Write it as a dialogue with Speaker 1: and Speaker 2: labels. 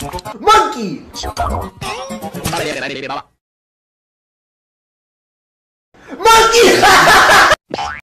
Speaker 1: Monkey!